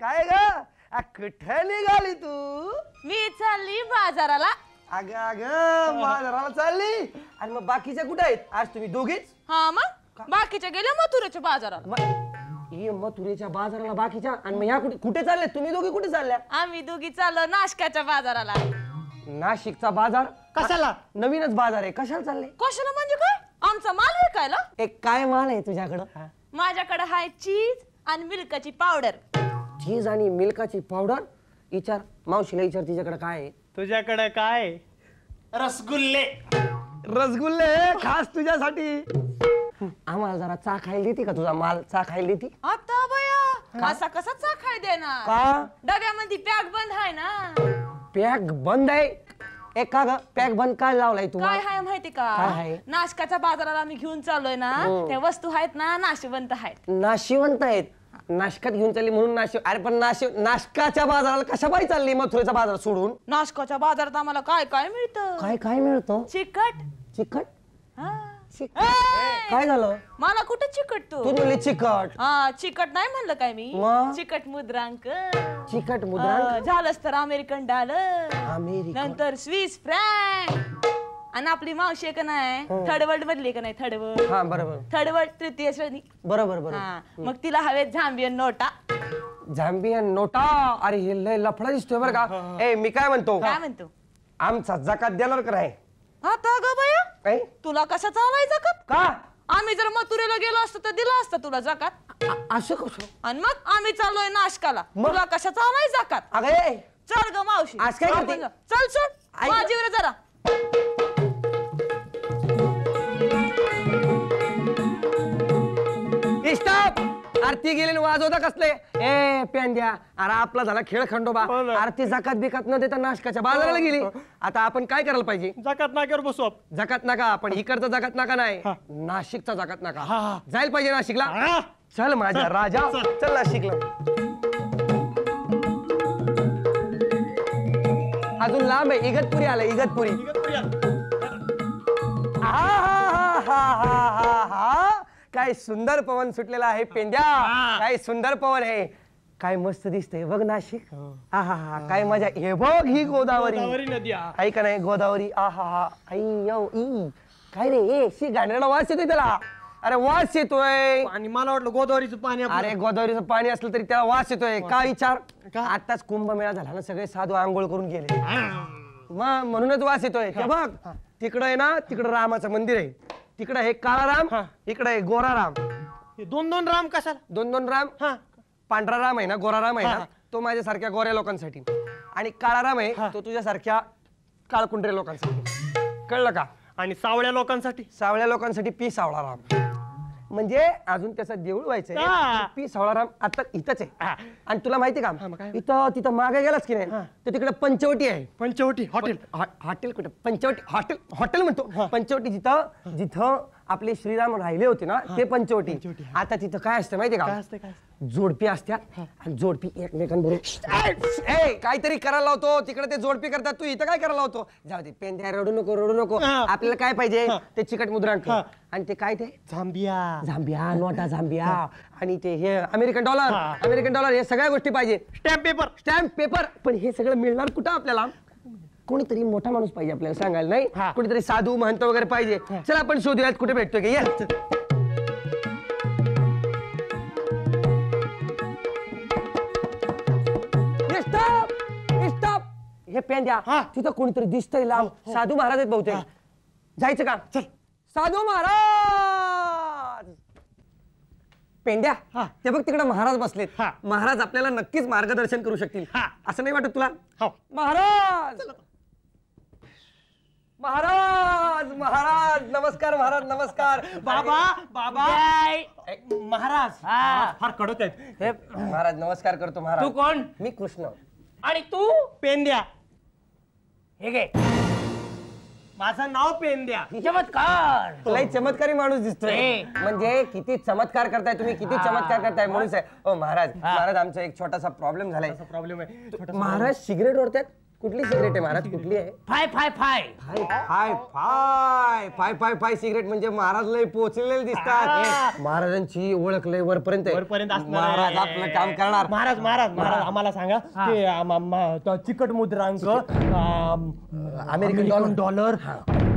काय ग? आ, कुठे निघाली तू? मी चालली बाजाराला. अग अग बाजाराला चालली? आणि मग बाकीच्या कुठे आहेत? आज तुम्ही दोघीच? हा मग? बाकीच्या गेल्या मथुरेच्या बाजाराला. ये मथुरेच्या बाजाराला बाकीच्या आणि मग या कुठे कुठे चालले? तुम्ही दोघी कुठे चालल्या? आम्ही दोघी चाललो नाशकाच्या बाजाराला. नाशिकचा बाजार? कशाला? नवीनच बाजार आहे. कशाला चालले? कशाला म्हणजे काय? आमचा माल विकायला? एक काय माल आहे तुझ्याकडं? माझ्याकडे हाय चीज आणि मिल्काची पावडर. चीज आणि मिल्काची पावडर विचार मावशीला विचार तिच्याकडे काय आहे. तुझ्याकडे काय रसगुल्ले. रसगुल्ले खास तुझ्यासाठी. आम्हाला जरा चा खायला देते का तुझा माल? चा खायला देते? आता बया असा कसा चाखाय देणार? का? डब्यामध्ये पॅक बंद आहे ना. पॅक बंद आहे? एक का ग पॅक बंद काय लावलाय तू? काय हाय माहिती का? काय आहे? नाशकाच्या बाजाराला आम्ही घेऊन चाललोय ना त्या वस्तू आहेत ना नाशिवंत आहेत. नाशिवंत आहेत? नाशकात घेऊन चालली म्हणून नाशिव अरे पण नाशिव नाशकाच्या बाजाराला कशा बाई चालली मथुरेचा बाजार सोडून? नाशकाच्या बाजारात आम्हाला काय काय मिळतं? काय काय मिळतं? चिकट. चिकट? हा. ए, काय झालं? मला कुठं चिकट तू? तू म्हणली चिकट. हा चिकट नाही म्हणलं काय मी? मग? चिकट मुद्रांक. चिकट मुद्रा हा, झालंच तर अमेरिकन डॉलर. अमेरिकन. नंतर स्विस फ्रँक. आणि आपली मावशी आहे का नाही? थर्ड वर्ल्ड मधली का नाही? थर्ड वर्ल्ड हा बरोबर. थर्ड वर्ल्ड तृतीय श्रेणी. बरोबर बरोबर. हा. मग तिला हवेत झांबियन नोटा. झांबियन नोटा? अरे हे लय लफडा दिसतोय बरं का. ए मी काय म्हणतो? काय म्हणतो? आमचा जकात देणार का नाही? आता ग बया काय तुला कशा चालाय जकात? का? आम्ही जर मथुरेला गेलो असतो तर दिला असतं तुला जकात? अ- असं कसं? आणि मग आम्ही चाललोय नाशकाला. मग? तुला कशा चालाय जकात? अगं ए, चल ग मावशी. आज काय करते? आपण जाऊ. चल चल ऐक. माझीवर जरा. आरती गेली वाजवता कसले? ए पेंड्या अरे आपला झाला खेळ खंडोबा. हो. आरती जकात बिकात न देता नाशकाच्या बाजाराला गेली. आता आपण काय करायला पाहिजे? जकात नाक्यावर बसू जकात नाका पण इकडचा जकात नाका नाही. नाशिकचा जकात हा, नाका. हा. जायला पाहिजे नाशिकला? हा. चल माझ्या राजा. चल. नाशिकला. अजून लांब आहे. इगतपुरी आलं इगतपुरी. आहाहाहाहा. काय सुंदर पवन सुटलेला आहे पेंड्या. हा. काय सुंदर पवन आहे. काय मस्त दिसतंय बघ नाशिक. आहा काय मजा. हे बघ ही गोदावरी. गोदावरी नदी हा. आहे का नाही गोदावरी? आहा हा आई यो ई. काय रे ए शी गाण्याला वास येतोय त्याला. अरे वास येतोय. आणि मला वाटलं गोदावरीचं पाणी आपलं- अरे गोदावरीचं पाणी असलं तरी त्याला वास येतोय. का विचार? आताच कुंभमेळा झाला ना सगळे साधू आंघोळ करून गेले. हा. मग म्हणूनच वास येतोय. ते बघ. तिकडं आहे ना तिकडं रामाचं मंदिर आहे. तिकडं हे काळा राम हा. इकडं आहे गोरा राम हे दोन दोन राम कशाला? दोन दोन राम? हा. पांढरा राम आहे ना गोरा राम आहे हा, ना तो माझ्यासारख्या गोऱ्या लोकांसाठी. आणि काळा राम आहे तो तुझ्यासारख्या काळकुंडरे लोकांसाठी. कळलं का? आणि सावळ्या लोकांसाठी? सावळ्या लोकांसाठी पी सावळा राम म्हणजे अजून त्याचा देऊळ व्हायचंय. हा. पी सावळा राम आता इथंच आहे. आणि तुला माहिती का? मग काय? इथं तिथं मागे गेलास की नाही तर तिकडे पंचवटी आहे. पंचवटी हॉटेल. हॉ- हॉटेल कुठे? पंचवटी हॉटेल हॉटेल म्हणतो. पंचवटी जिथं जिथं आपले श्रीराम राहिले होते ना ते पंचवटी. आता तिथं काय असतं माहितीये का? असते काय जोडपी असत्यात आणि जोडपी एकमेकांबरोबर ए काहीतरी करायला लावतो. तिकडे ते जोडपी करतात. तू इथं काय करायला लावतो? जाऊ दे पेंद्या रडू नको रडू नको. आपल्याला काय पाहिजे. ते चिकट मुद्रांक. आणि ते काय ते? झांबिया. झांबिया नोटा झांबिया. आणि ते हे अमेरिकन डॉलर. अमेरिकन डॉलर हे सगळ्या गोष्टी पाहिजे. स्टॅम्प पेपर स्टॅम्प पेपर पण हे सगळं मिळणार कुठं आपल्याला? कोणीतरी मोठा माणूस पाहिजे आपल्याला सांगायला नाही? हा. कोणीतरी साधू महंत वगैरे पाहिजे. चल आपण शोधूयात कुठे भेटतोय का? ये! हे पेंड्या हा. तिथं कोणीतरी दिसतंय लांब. साधू महाराज आहेत बहुतेक. जायचं का? चल. साधू महाराज! पेंड्या हा. ते बघ तिकडे महाराज बसलेत. हा. महाराज आपल्याला नक्कीच मार्गदर्शन करू शकतील. हा. असं नाही वाटत तुला? हो. महाराज! महाराज महाराज नमस्कार महाराज नमस्कार. बाबा बाबा. महाराज महाराज फार कडक आहेत. हे, महाराज नमस्कार करतो महाराज. तू कोण? मी कृष्ण. आणि तू? पेंद्या. हे घे. माझं नाव पेंद्या. चमत्कार. लय चमत्कारी माणूस दिसतोय. म्हणजे किती चमत्कार करताय तुम्ही किती चमत्कार करताय म्हणून आहे. ओ महाराज महाराज आमचा एक छोटासा प्रॉब्लेम झालाय. प्रॉब्लेम आहे. महाराज सिगरेट ओढतात कुठली सिगरेट आहे महाराज? कुठली आहे? Five five five. Five five five. Five five five cigarette म्हणजे महाराज लय पोचलेले दिसतात. महाराजांची ओळख लय वरपर्यंत. महाराज आपलं काम करणार. महाराज महाराज महाराज आम्हाला सांगा ते चिकट मुद्रांक अमेरिकन डॉलर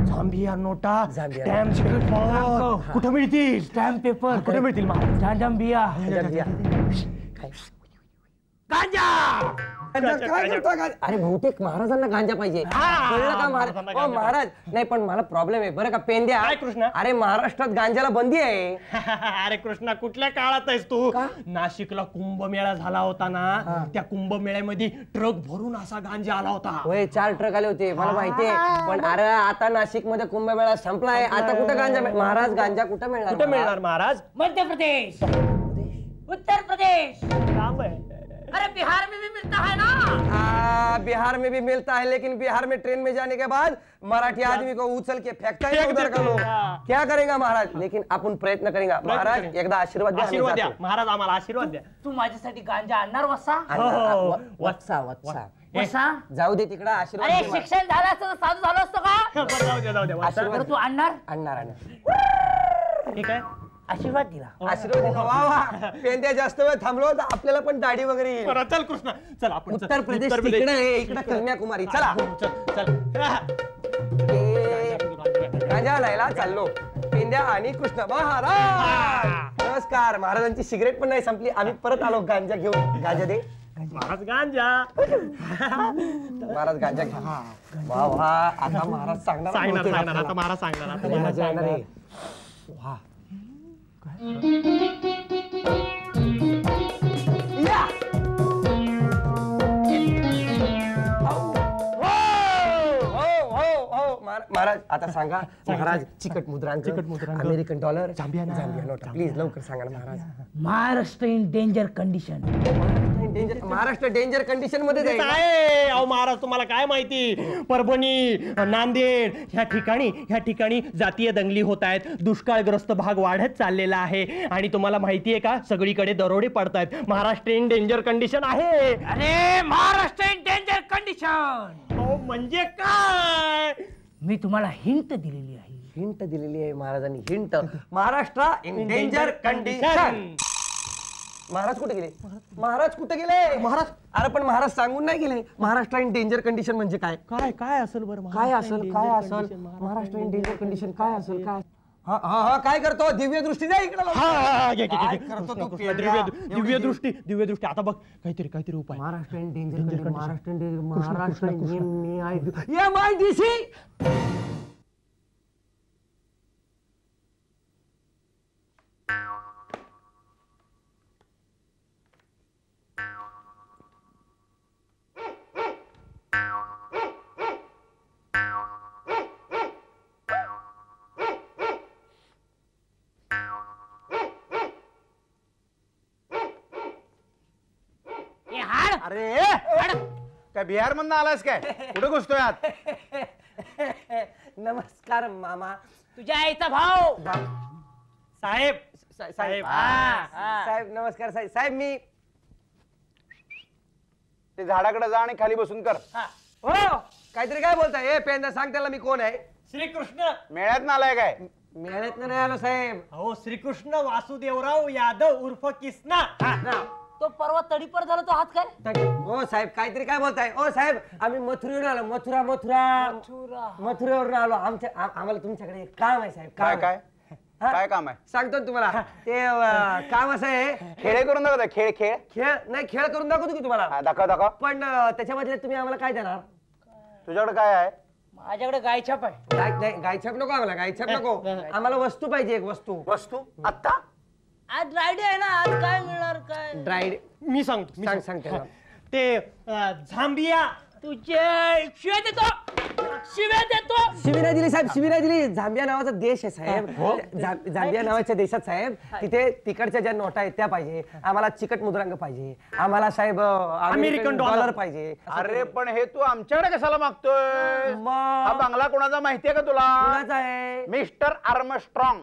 झांबिया नोटा झांबिया स्टॅम्प कुठे मिळतील? स्टॅम्प पेपर कुठे मिळतील? जांबिया गांजा. गांजा गांजा काय करता? गांजा? अरे बहुतेक महाराजांना गांजा पाहिजे. कळलं का महाराज? ओ नाही पण मला प्रॉब्लेम आहे. बरं का पेंद्या? काय कृष्णा? अरे महाराष्ट्रात गांजाला बंदी आहे. अरे कृष्णा कुठल्या काळात आहेस तू? नाशिकला कुंभमेळा झाला होता ना. त्या कुंभमेळ्यामध्ये ट्रक भरून असा गांजा आला होता. होय चार ट्रक आले होते मला माहितीये. पण अरे आता नाशिकमध्ये कुंभमेळा संपलाय. आता कुठं गांजा महाराज गांजा कुठं मिळणार? कुठे मिळणार महाराज? मध्य प्रदेश उत्तर प्रदेश. लांब आहे. अरे बिहार में भी मिलता है ना? आ, बिहार में भी मिलता है लेकिन बिहार में ट्रेन में जाने के बाद मराठी आदमी को उछल के फेंकता है उधर का लोग। हाँ। क्या करेगा महाराज? लेकिन आपण प्रयत्न करेगा। महाराज. एकदा आशीर्वाद आशीर्वाद द्या. महाराज आम्हाला आशीर्वाद द्या। तू माझ्यासाठी गांजा आणणार वसा? आणि- हो. व- वत्सा वत्सा वसा. जाऊ दे तिकडं आशीर्वाद अरे दे. शिक्षण झालं असतं तर साधू झालं असतं का? जाऊ द्या जाऊ बरं तू आणणार? आणणार आणणार. ठीक आहे. आशीर्वाद दिला आशीर्वाद दिला. वा वा. पेंद्या जास्त वेळ थांबलो तर आपल्याला पण दाढी वगैरे येईल. बरं, चल कृष्णा. चल आपण. उत्तर प्रदेश तिकडे इकडे कन्याकुमारी. चला. चल चल. गांजा आणायला चाललो. पेंद्या आणि कृष्ण. महाराज! नमस्कार. महाराजांची सिगरेट पण नाही संपली. आम्ही परत आलो गांजा घेऊन. गांजा दे. महाराज गांजा. महाराज गांजा घ्या वा वा. आता महाराज सांगणार आता. महाराज सांगणार. आता महाराज गांजा येणार सांगणार. आहे. Go ahead. महाराज आता सांगा महाराज चिकट मुद्रांक चिकट मुद्रांक. अमेरिकन डॉलर जांबिया ना. Zambia note. प्लीज लवकर सांगा ना Maharaj. Maharashtra in danger condition. Danger Maharashtra danger कंडिशनमध्ये आहे. अहो महाराज तुम्हाला काय माहिती? परभणी नांदेड ह्या ठिकाणी ह्या ठिकाणी जातीय दंगली होत आहेत. दुष्काळग्रस्त भाग वाढत चाललेला आहे. आणि तुम्हाला माहितीये का? सगळीकडे दरोडे पडतायत. महाराष्ट्र इन डेंजर कंडिशन आहे. अरे महाराष्ट्र इन डेंजर कंडिशन. म्हणजे काय? मी तुम्हाला हिंट दिलेली आहे. हिंट दिलेली आहे महाराजांनी. Hint Maharashtra in danger condition Maharaj कुठे गेले? महाराज कुठे? गेले? महाराज. अरे पण महाराज सांगून नाही गेले. महाराष्ट्र इन डेंजर कंडिशन म्हणजे काय? काय काय असेल बरं? काय असेल काय असेल? महाराष्ट्र इन डेंजर कंडिशन काय असेल? काय? हा हा हा काय करतो? दिव्य दृष्टी दिव्य दृष्टी दिव्य दृष्टी आता बघ काहीतरी काहीतरी उपाय. महाराष्ट्र महाराष्ट्र अरे काय बिहार मधनं आलास काय? कुठे घुसतोय आत नमस्कार मामा. तुझ्या आईचा भाऊ. साहेब. सा- साहेब. साहेब. हा, हा. साहेब नमस्कार साहेब. साहेब मी ते झाडाकडे जा आणि खाली बसून कर. हो. काहीतरी काय बोलताय? ए पेंदा सांग त्याला मी कोण आहे. श्रीकृष्ण. मेळ्यात आलाय काय? मेळ्यात नाही आलो साहेब. अहो श्रीकृष्ण वासुदेवराव यादव उर्फ किसना. तो परवा तडीपर झाला तो हात काय? हो साहेब काहीतरी काय बोलताय? ओ साहेब आम्ही मथुरेवरून आलो. मथुरा मथुरा. मथुरेवरून आलो. आमच्या आ- आम्हाला तुमच्याकडे एक काम आहे साहेब काय काय? हा? काय काम आहे? सांगतो ना तुम्हाला. ते अं, काम असं आहे खेळ करून दाखवता खेळ खेळ? खेळ नाही खेळ करून दाखवतो की तुम्हाला. हा, दाखव दाखव. पण अं, त्याच्यामध्ये तुम्ही आम्हाला काय देणार? तुझ्याकडे काय आहे? माझ्याकडे गायछाप आहे. गाय नाही गायछाप नको आम्हाला. गायछाप नको. आम्हाला वस्तू पाहिजे एक वस्तू. वस्तू? आत्ता? आज ड्रायडे आहे ना आज काय मिळणार काय? ड्राईड मी सांगतो मी सांग. सांगतो. सांग त्याला ते अं, झांबिया. तुझे शिव्या देतो. शिव्या देतो. नाही दिली साहेब नाही दिली. झांबिया नावाचा देश आहे साहेब. झा- झांबिया नावाच्या देशात साहेब. तिथे तिकडच्या ज्या नोटा आहेत त्या पाहिजे. आम्हाला चिकट मुद्रांक पाहिजे. आम्हाला साहेब अमेरिकन अमेरिकन डॉलर. डॉलर पाहिजे. अरे पण हे तू आमच्याकडे कशाला मागतोय मग- हा बंगला कोणाचा माहितीये का तुला? कोणाचा आहे? Mister Armstrong.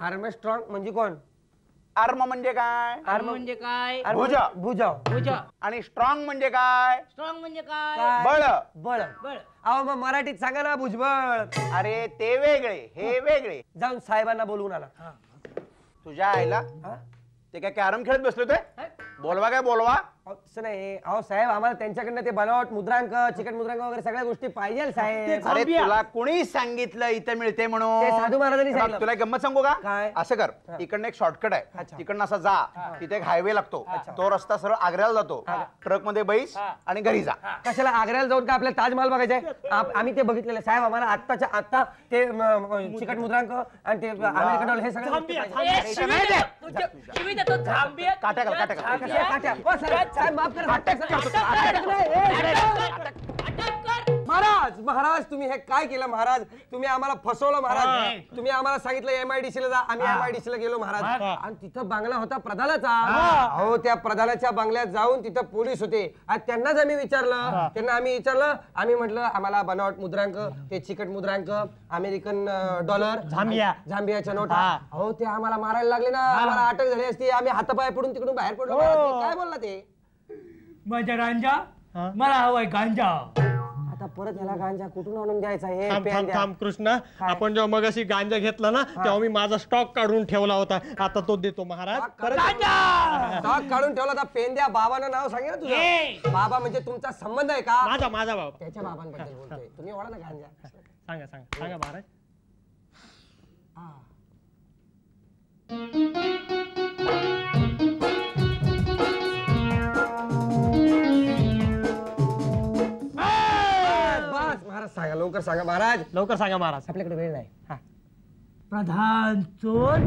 आर्मेस्ट्रॉंग म्हणजे कोण? आर्म म्हणजे काय? आर्म म्हणजे काय? अरे भुज. भुज. भुजा. आणि स्ट्रॉंग म्हणजे काय? स्ट्रॉंग म्हणजे काय? काय? बळ. बळ. बळ. अहो मग मराठीत सांगा ना भुजबळ. अरे ते वेगळे हे वेगळे. जाऊन साहेबांना बोलवून आला तुझ्या आईला हा? ते काय कॅरम खेळत बसले होते? बोलवा काय बोलवा. नाही. अहो साहेब आम्हाला त्यांच्याकडनं ते बनावट मुद्रांक चिकट मुद्रांक वगैरे सगळ्या गोष्टी पाहिजे साहेब. अरे. तुला कुणी सांगितलं इथं मिळते म्हणून? ते साधू महाराजांनी हे बघ, सांगितलं. तुला एक गंमत सांगू का? काय? असं कर. इकडनं एक शॉर्टकट आहे. अच्छा. तिकडनं असं जा. तिथे एक हायवे लागतो. तो रस्ता सरळ आग्र्याला जातो. ट्रकमध्ये बैस आणि घरी जा. कशाला आग्र्याला जाऊन का आपल्याला ताजमहाल बघायचा आप- आम्ही ते बघितलेलं. साहेब आम्हाला आत्ताच्या आत्ता ते म, म, चिकट मुद्रांक आणि ते अमेरिकन डॉलर हे सगळं गोष्टी थांबिया, पाहिजे. ए, शिवी देतो. तुझ्या- शिवी देतो थांबिया काट्या घाल, काट्या घाल. कशाला काट्या? ओ, साहेब, साहेब, माफ करा. अटक करा. अटक नाही. ए, अटक कर. महाराज महाराज तुम्ही हे काय केलं महाराज? तुम्ही आम्हाला फसवलं महाराज. तुम्ही आम्हाला सांगितलं एमआयडीसी ला जा. आम्ही एमआयडीसी ला गेलो महाराज. आणि तिथं बांगला होता प्रधानाचा. हो. त्या प्रधानाच्या बांगल्यात जाऊन तिथं पोलीस होते. आणि त्यांनाच आम्ही विचारलं. त्यांना आम्ही विचारलं. आम्ही म्हटलं आम्हाला बनावट मुद्रांक ते चिकट मुद्रांक अमेरिकन अं, डॉलर झांबिया. झांबियाच्या नोटा. हो. ते आम्हाला मारायला लागले ना. आम्हाला अटक झाली असती. आम्ही हातापाय पडून तिकडून बाहेर पडलो महाराज. ते काय बोलला ते? माझा रांजा मला हवाय गांजा. आता परत ह्याला गांजा कुठून आणून द्यायचा हे थांब पेन थांब द्या. थांब कृष्णा. आपण जेव्हा मगाशी गांजा घेतला ना तेव्हा मी माझा स्टॉक काढून ठेवला होता. आता तो देतो महाराज. स्टॉक काढून ठेवला होता. पेन द्या बाबानं नाव सांगे ना! तुझं बाबा म्हणजे तुमचा संबंध आहे का? माझा माझा बाबा. त्याच्या बाबांबद्दल बोलतोय. तुम्ही ओळा ना गांजा? सांगा सांगा. सांगा महाराज. सांगा लवकर सांगा महाराज. लवकर सांगा महाराज. आपल्याकडे वेळ नाही प्रधान चोर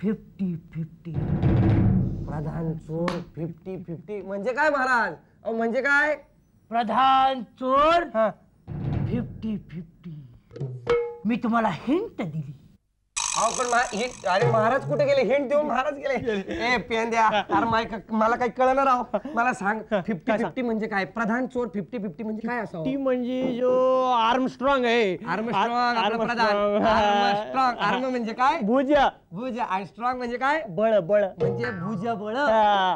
फिफ्टी फिफ्टी. प्रधान चोर फिफ्टी फिफ्टी. म्हणजे काय महाराज? अहो म्हणजे काय? प्रधान चोर हा. Fifty fifty. मी तुम्हाला हिंट दिली. अहो पण मा- हे- अरे महाराज कुठे गेले? हिंट देऊन महाराज गेले. ए पेन द्या अरे मा- मला काही कळणार राव. मला सांग फिफ्टी फिफ्टी म्हणजे काय? प्रधान चोर फिफ्टी फिफ्टी म्हणजे काय असावं? ती म्हणजे जो आर्म स्ट्रॉंग आहे. आर्मस्ट्रॉंग आपलं आर्म प्रधान. स्ट्रॉंग. आर्मस्ट्रॉंग आर्म म्हणजे काय? भुजा. भुज. आणि स्ट्रॉंग म्हणजे काय? बळ बळ. म्हणजे भुज बळ. हा.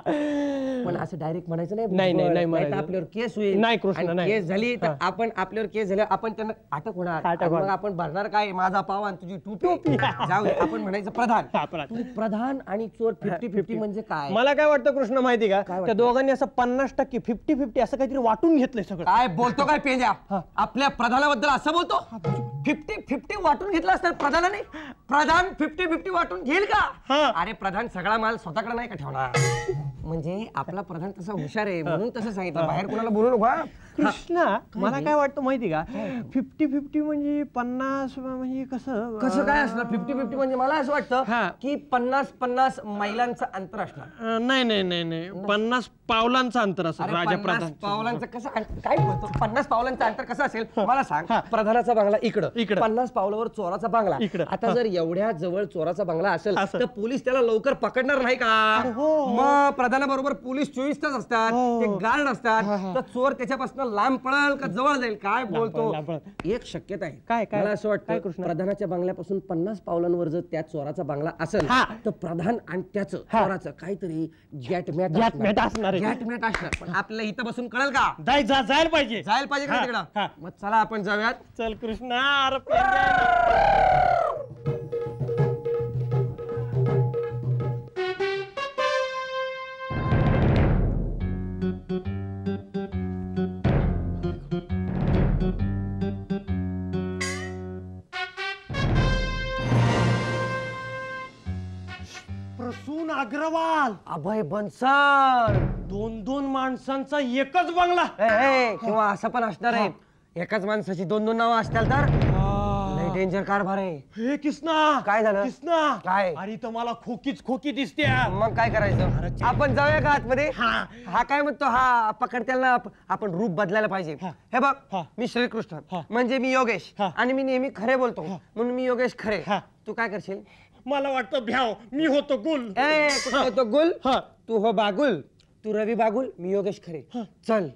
पण असं डायरेक्ट म्हणायचं नाही. नाही, नाही, भुजबळ. नाही म्हणायचं. नाहीतर आपल्यावर केस होईल. नाही, कृष्ण, आणि नाही. केस झाली तर आपण आपल्यावर केस झाले आपण त्यांना अटक होणार. अटक आणि मग होणार. आपण भरणार काय? माझा पाव आणि तुझी टोपी. जाऊ दे, आपण म्हणायचं प्रधान. हा, प्रधान. आणि चोर फिफ्टी फिफ्टी म्हणजे काय? मला काय वाटतं कृष्ण माहिती का? वाटतं? त्या दोघांनी असं पन्नास टक्के फिफ्टी फिफ्टी असं काहीतरी वाटून घेतलंय सगळं. काय बोलतो काय पेंजा आपल्या प्रधानाबद्दल असं बोलतो? फिफ्टी फिफ्टी वाटून घेतला असतं प्रधानाने? प्रधान फिफ्टी फिफ्टी वाटून घेईल का. अरे प्रधान सगळा माल स्वतःकडे नाही का ठेवणार? म्हणजे आपला प्रधान तसा हुशार आहे म्हणून तसं सांगितलं. बाहेर कोणाला बोलू नको हा? कृष्णा मला काय वाटतं माहिती का? फिफ्टी फिफ्टी म्हणजे पन्नास म्हणजे कसं कसं काय असणार फिफ्टी फिफ्टी म्हणजे मला असं हा. वाटतं की पन्नास पन्नास मैलांचं अंतर असणार. नाही नाही नाही नाही. पन्नास पावलांचं अंतर असं अरे राजा प्रधान पावलांचं कसं काय बोलतो? पन्नास पावलांचं अंतर कसं असेल? मला सांग. प्रधानाचा बंगला इकडं. इकडं. पन्नास पावलावर चोराचा बंगला. इकडं. आता जर एवढ्या जवळ चोराचा बंगला असेल असेल. तर पोलीस त्याला लवकर पकडणार नाही का? मग प्रधानाबरोबर पोलीस चोवीस तास असतात ते गार्ड असतात तर चोर त्याच्यापासून लांब पळल का जवळ जाईल काय बोलतो. एक शक्यता आहे काय- काय? मला असं वाटतं कृष्णा? प्रधानाच्या बंगल्यापासून पन्नास पावलांवर जर त्या चोराचा बंगला असेल हा. तर प्रधान आणि त्याचं चोराचं काहीतरी गॅट मॅट गॅट मॅट असणार आहे. गॅट मॅट असणार पण आपल्याला इथं बसून कळेल का जायला पाहिजे जायला पाहिजे का तिकडं. मग चला आपण जाऊयात चल कृष्णा अग्रवाल. अभय बन्सल दोन दोन माणसांचा एकच बंगला. ए, ए, किंवा असं पण असणार आहे. एकाच माणसाची दोन दोन नावं असतील तर? लय डेंजर कारभार आहे हे किसना काय झालं? किसना काय? अरे तर मला खोकीच खोकी दिसते मग काय करायचं? आपण जाऊया का आतमध्ये? हा. हा काय म्हणतो? हा पकडत्याला आप- आपण रूप बदलायला पाहिजे. हे. बघ हा. मी श्रीकृष्ण. हा. म्हणजे मी योगेश. हा. आणि मी नेहमी खरे बोलतो. म्हणून मी योगेश खरे. हा. तू काय करशील? मला वाटतं भ्याव. मी होतो गुल. ए होतो गुल? हा. तू हो बागुल. तू रवी बागुल मी योगेश खरे. चल.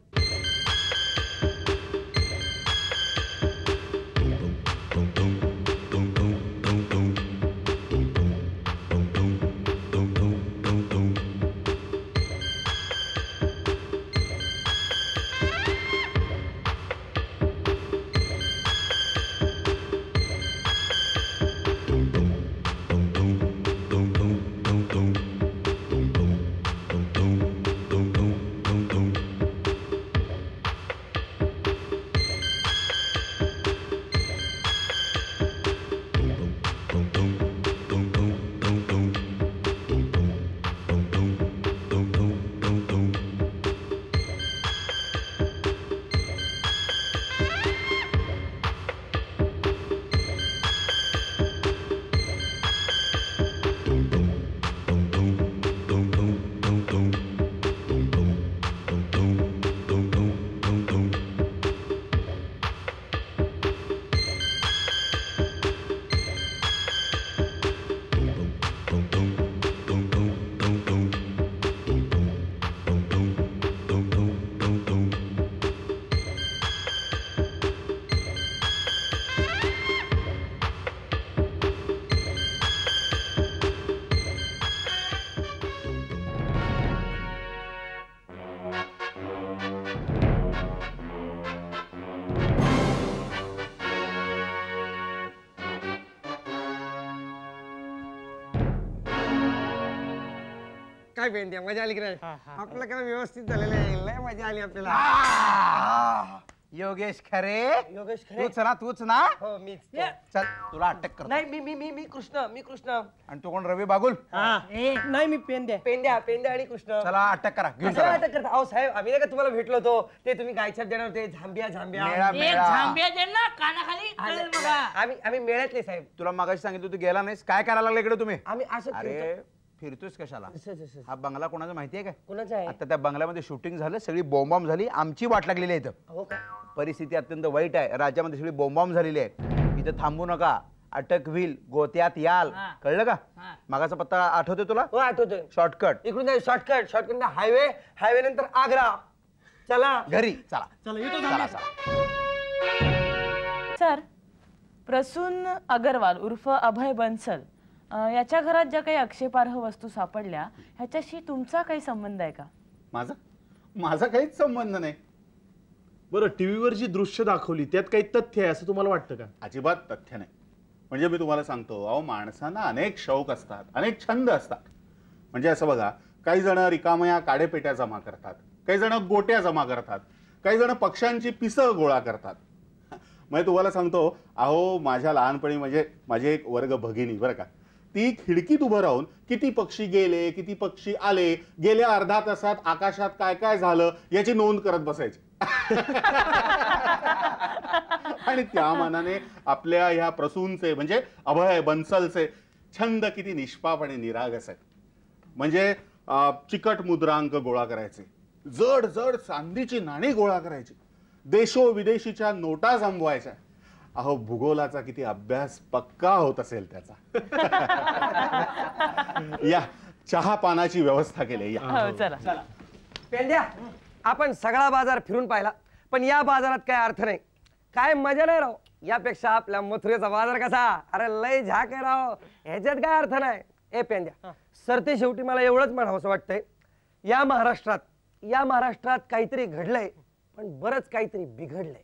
काय पेंड्या मजा आली की नाही? आपलं काय व्यवस्थित झालेलं आहे. लय मजा आली आपल्याला. योगेश खरे? योगेश खरे. तूच ना तूच ना? हो मीच. चल तुला अटक कर नाही मी मी मी मी कृष्ण मी कृष्ण. आणि तू कोण रवी बागुल? हा. नाही मी पेन द्या पेंड्या पेंड्या आणि कृष्ण. चला अटक करा घेऊन अटक करता? अहो साहेब आम्ही नाही का तुम्हाला भेटलो होतो? ते तुम्ही गायछाप देणार होते झांबिया झांबिया. झांब्या दे ना कानाखाली आम्ही आम्ही मेळ्यातले साहेब. तुला मागाशी सांगितलं तू गेला नाहीस. काय करायला लागला इकडे तुम्ही? आम्ही असं अरे फिरतो. फिरतोस कशाला. हा बंगला कोणाचा माहितीये काय? कोणाचं आहे? आता त्या बंगल्यामध्ये शूटिंग झालं सगळी बॉम्ब झाली आमची वाट लागलेली आहे इथं. हो का? परिस्थिती अत्यंत वाईट आहे. राज्यामध्ये सगळी बॉम्ब झालेली आहे इथं थांबू नका. अटक होईल गोत्यात याल. हा. कळलं का? हा. मागाचा पत्ता आठवतोय तुला? हो आठवतोय. शॉर्टकट इकडून शॉर्टकट शॉर्टकट हायवे हायवे नंतर आग्रा. चला. घरी. चला. चला येतो चला चला. सर प्रसून अगरवाल उर्फ अभय बन्सल याच्या घरात ज्या काही आक्षेपार्ह वस्तू सापडल्या ह्याच्याशी तुमचा काही संबंध आहे का? माझा? माझा काहीच संबंध नाही. बरं टीव्हीवर जी दृश्य दाखवली त्यात काही तथ्य आहे असं तुम्हाला वाटतं का? अजिबात तथ्य नाही. म्हणजे मी तुम्हाला सांगतो अहो माणसांना अनेक शौक असतात अनेक छंद असतात. म्हणजे असं बघा काही जण रिकामया काडेपेट्या जमा करतात काही जण गोट्या जमा करतात काही जण पक्ष्यांची पिसं गोळा करतात. म्हणजे तुम्हाला सांगतो अहो माझ्या लहानपणी म्हणजे माझी एक वर्ग भगिनी बरं का ती खिडकीत उभं राहून किती पक्षी गेले किती पक्षी आले गेल्या अर्धा तासात आकाशात काय काय झालं याची नोंद करत बसायची. आणि त्या मानाने आपल्या ह्या प्रसूनचे म्हणजे अभय बन्सलचे छंद किती निष्पाप आणि निरागस आहेत. म्हणजे चिकट मुद्रांक गोळा करायचे जड जड चांदीची नाणी गोळा करायची देशो विदेशीच्या नोटा जमवायच्या. अहो भूगोलाचा किती अभ्यास पक्का होत असेल त्याचा. या चहा पानाची व्यवस्था केली या. हो चला. पेंड्या आपण सगळा बाजार फिरून पाहिला पण या बाजारात काय अर्थ नाही. काय मजा नाही राव. यापेक्षा आपल्या मथुरेचा बाजार कसा? अरे लय झाक आहे राव. ह्याच्यात काय अर्थ नाही. ए पेंड्या सरते शेवटी मला एवढंच म्हणावं असं वाटतंय. या महाराष्ट्रात या महाराष्ट्रात काहीतरी घडलंय पण बरंच काहीतरी बिघडलंय.